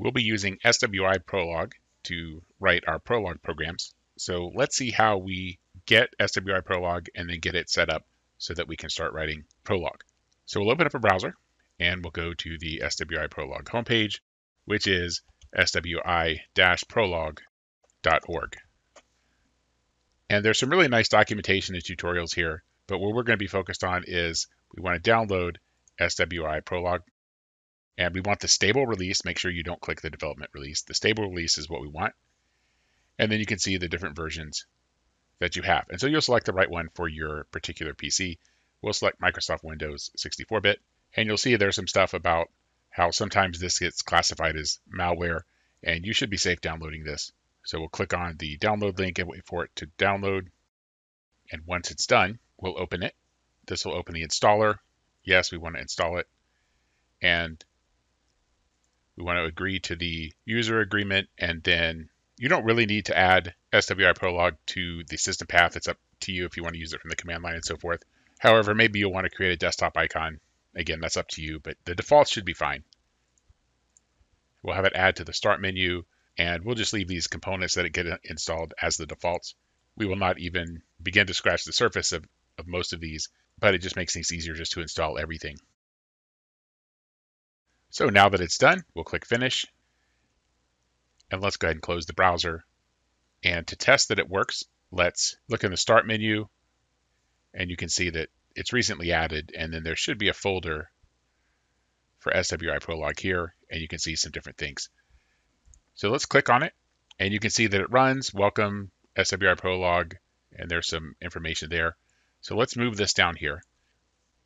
We'll be using SWI Prolog to write our Prolog programs. So let's see how we get SWI Prolog and then get it set up so that we can start writing Prolog. So we'll open up a browser and we'll go to the SWI Prolog homepage, which is swi-prolog.org. And there's some really nice documentation and tutorials here, but what we're going to be focused on is we want to download SWI Prolog, and we want the stable release. Make sure you don't click the development release. The stable release is what we want. And then you can see the different versions that you have. And so you'll select the right one for your particular PC. We'll select Microsoft Windows 64-bit, and you'll see there's some stuff about how sometimes this gets classified as malware, and you should be safe downloading this. So we'll click on the download link and wait for it to download. And once it's done, we'll open it. This will open the installer. Yes, we want to install it. And we want to agree to the user agreement. And then you don't really need to add SWI Prolog to the system path. It's up to you if you want to use it from the command line and so forth. However, maybe you'll want to create a desktop icon. Again, that's up to you, but the defaults should be fine. We'll have it add to the start menu, and we'll just leave these components that it get installed as the defaults. We will not even begin to scratch the surface of, of most of these, but it just makes things easier just to install everything. So now that it's done, we'll click Finish, and let's go ahead and close the browser. And to test that it works, let's look in the Start menu, and you can see that it's recently added, and then there should be a folder for SWI Prolog here, and you can see some different things. So let's click on it and you can see that it runs. Welcome SWI Prolog and there's some information there. So let's move this down here.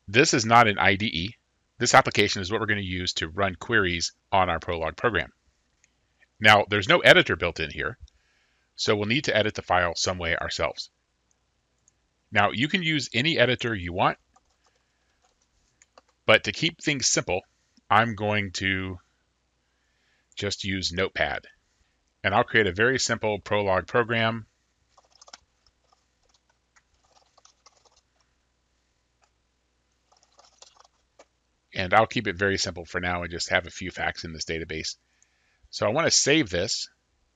This is not an IDE. This application is what we're going to use to run queries on our Prolog program. Now, there's no editor built in here, so we'll need to edit the file some way ourselves. Now, you can use any editor you want, but to keep things simple, I'm going to just use Notepad. And I'll create a very simple Prolog program. And I'll keep it very simple for now and just have a few facts in this database. So I want to save this.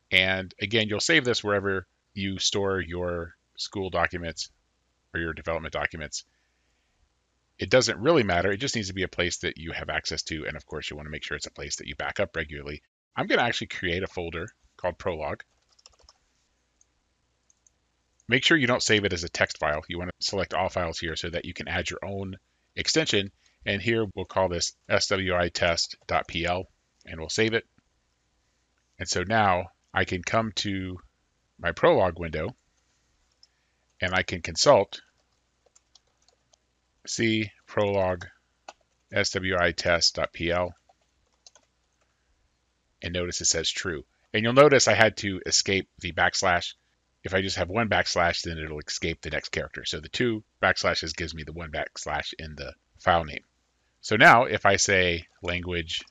And again, you'll save this wherever you store your school documents or your development documents. It doesn't really matter. It just needs to be a place that you have access to. And of course, you want to make sure it's a place that you back up regularly. I'm going to actually create a folder called Prolog. Make sure you don't save it as a text file. You want to select all files here so that you can add your own extension. And here we'll call this switest.pl and we'll save it. And so now I can come to my Prolog window and I can consult C prolog switest.pl and notice it says true. And you'll notice I had to escape the backslash. If I just have one backslash, then it'll escape the next character. So the two backslashes gives me the one backslash in the file name. So now if I say language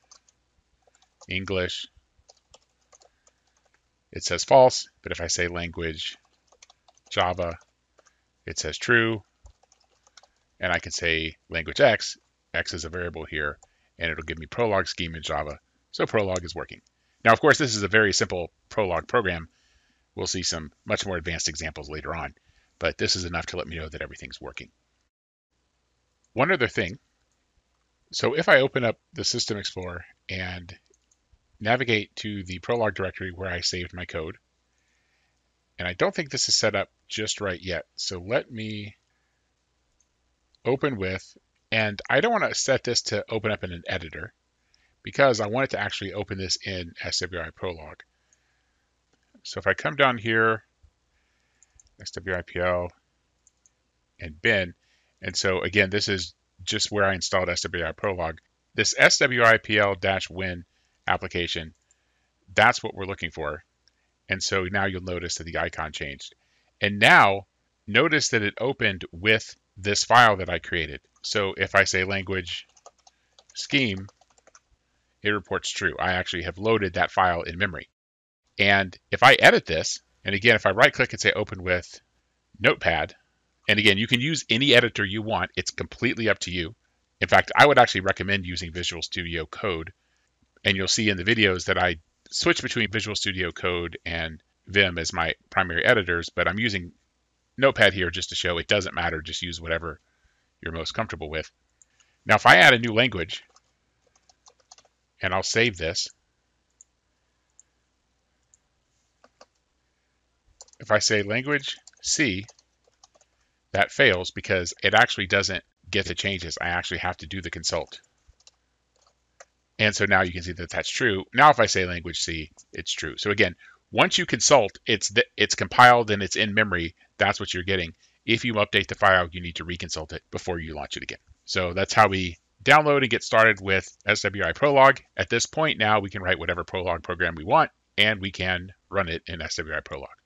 English, it says false. But if I say language Java, it says true and I can say language X, X is a variable here, and it'll give me Prolog scheme in Java. So Prolog is working. Now, of course, this is a very simple Prolog program. We'll see some much more advanced examples later on, but this is enough to let me know that everything's working. One other thing, so if I open up the System Explorer and navigate to the Prolog directory where I saved my code, and I don't think this is set up just right yet, so let me open with, and I don't want to set this to open up in an editor because I want it to actually open this in SWI Prolog. So if I come down here, SWIPL and bin, and so again, this is just where I installed SWI Prolog. This SWIPL-win application, that's what we're looking for. And so now you'll notice that the icon changed. And now notice that it opened with this file that I created. So if I say language scheme, it reports true. I actually have loaded that file in memory. And if I edit this, and again, if I right click and say open with Notepad, and again, you can use any editor you want. It's completely up to you. In fact, I would actually recommend using Visual Studio Code. And you'll see in the videos that I switch between Visual Studio Code and Vim as my primary editors, but I'm using Notepad here just to show it doesn't matter. Just use whatever you're most comfortable with. Now, if I add a new language, and I'll save this, if I say language C, that fails because it actually doesn't get the changes. I actually have to do the consult. And so now you can see that that's true. Now if I say language C, it's true. So again, once you consult, it's it's compiled and it's in memory. That's what you're getting. If you update the file, you need to reconsult it before you launch it again. So that's how we download and get started with SWI Prolog. At this point now, we can write whatever Prolog program we want, and we can run it in SWI Prolog.